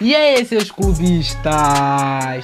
E aí, seus clubistas?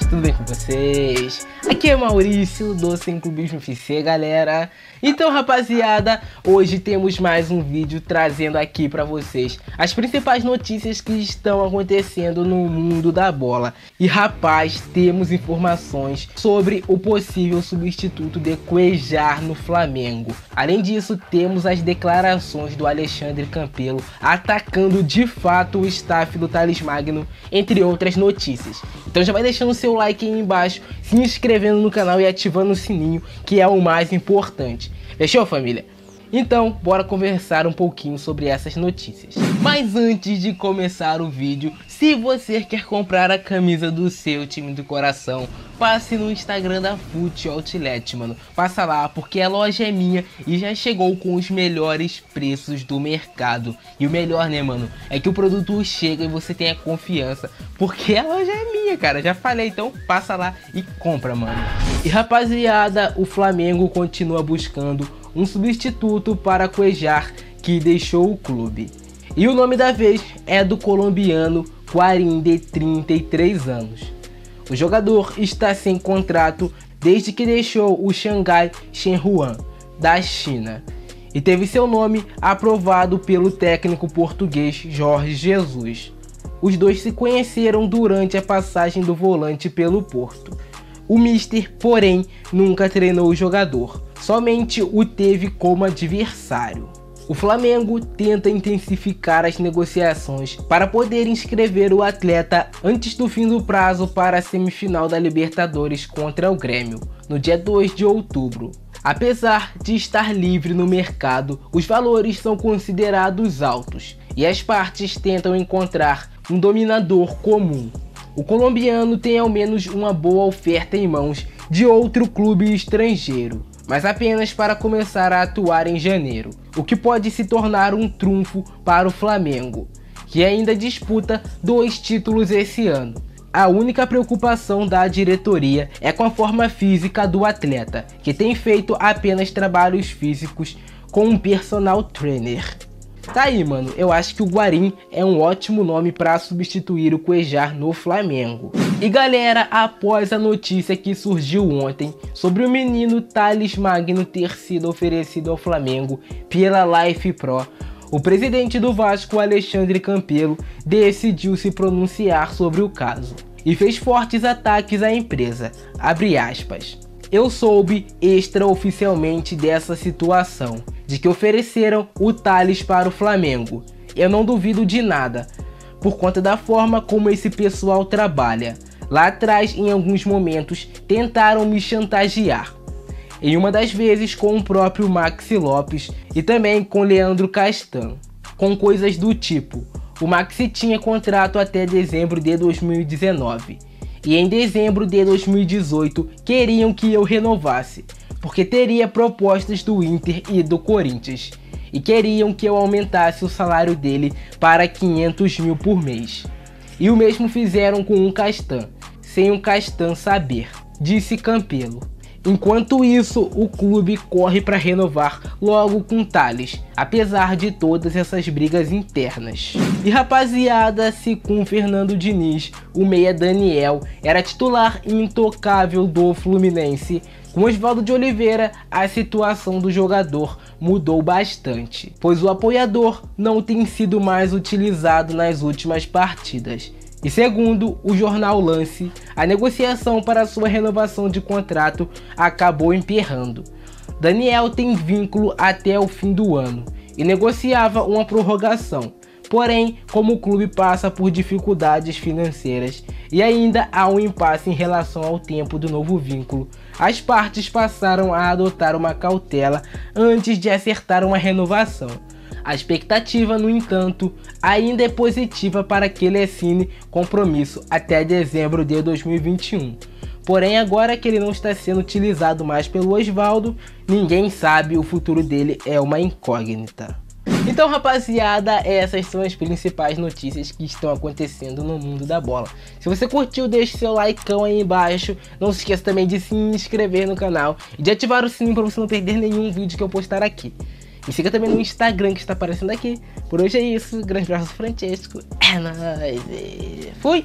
Tudo bem com vocês? Aqui é Maurício do Sem Clubismo FC, galera. Então, rapaziada, hoje temos mais um vídeo trazendo aqui para vocês as principais notícias que estão acontecendo no mundo da bola. E, rapaz, temos informações sobre o possível substituto de Cuejar no Flamengo. Além disso, temos as declarações do Alexandre Campelo atacando de fato o staff do Thales Magno, entre outras notícias. Então já vai deixando o seu like aí embaixo, se inscrevendo no canal e ativando o sininho, que é o mais importante. Fechou, família? Então, bora conversar um pouquinho sobre essas notícias. Mas antes de começar o vídeo, se você quer comprar a camisa do seu time do coração, passe no Instagram da Foot Outlet, mano. Passa lá, porque a loja é minha e já chegou com os melhores preços do mercado. E o melhor, né, mano, é que o produto chega e você tem a confiança, porque a loja é minha, cara. Já falei, então passa lá e compra, mano. E rapaziada, o Flamengo continua buscando um substituto para Cuejar, que deixou o clube. E o nome da vez é do colombiano Guarim, de 33 anos. O jogador está sem contrato desde que deixou o Xangai Shenhuan, da China, e teve seu nome aprovado pelo técnico português Jorge Jesus. Os dois se conheceram durante a passagem do volante pelo Porto. O Mister, porém, nunca treinou o jogador, somente o teve como adversário. O Flamengo tenta intensificar as negociações para poder inscrever o atleta antes do fim do prazo para a semifinal da Libertadores contra o Grêmio, no dia 2 de outubro. Apesar de estar livre no mercado, os valores são considerados altos e as partes tentam encontrar um dominador comum. O colombiano tem ao menos uma boa oferta em mãos de outro clube estrangeiro, mas apenas para começar a atuar em janeiro, o que pode se tornar um trunfo para o Flamengo, que ainda disputa dois títulos esse ano. A única preocupação da diretoria é com a forma física do atleta, que tem feito apenas trabalhos físicos com um personal trainer. Tá aí, mano. Eu acho que o Guarim é um ótimo nome para substituir o Cuejar no Flamengo. E galera, após a notícia que surgiu ontem sobre o menino Thales Magno ter sido oferecido ao Flamengo pela Life Pro, o presidente do Vasco, Alexandre Campelo, decidiu se pronunciar sobre o caso e fez fortes ataques à empresa. Eu soube extraoficialmente dessa situação de que ofereceram o Thales para o Flamengo. Eu não duvido de nada, por conta da forma como esse pessoal trabalha. Lá atrás, em alguns momentos, tentaram me chantagear. Em uma das vezes com o próprio Maxi Lopes e também com Leandro Castan, com coisas do tipo: o Maxi tinha contrato até dezembro de 2019 e em dezembro de 2018 queriam que eu renovasse, porque teria propostas do Inter e do Corinthians, e queriam que eu aumentasse o salário dele para 500 mil por mês. E o mesmo fizeram com um Castan, sem o Castan saber, disse Campelo. Enquanto isso, o clube corre para renovar logo com Thales, apesar de todas essas brigas internas. E rapaziada, se com Fernando Diniz, o meia Daniel era titular intocável do Fluminense, com Oswaldo de Oliveira, a situação do jogador mudou bastante, pois o apoiador não tem sido mais utilizado nas últimas partidas. E segundo o jornal Lance, a negociação para sua renovação de contrato acabou emperrando. Daniel tem vínculo até o fim do ano e negociava uma prorrogação. Porém, como o clube passa por dificuldades financeiras e ainda há um impasse em relação ao tempo do novo vínculo, as partes passaram a adotar uma cautela antes de acertar uma renovação. A expectativa, no entanto, ainda é positiva para que ele assine compromisso até dezembro de 2021. Porém, agora que ele não está sendo utilizado mais pelo Oswaldo, ninguém sabe, o futuro dele é uma incógnita. Então, rapaziada, essas são as principais notícias que estão acontecendo no mundo da bola. Se você curtiu, deixe seu like aí embaixo. Não se esqueça também de se inscrever no canal e de ativar o sininho para você não perder nenhum vídeo que eu postar aqui. Me siga também no Instagram que está aparecendo aqui. Por hoje é isso. Grande abraço, Francesco. É nóis. Fui!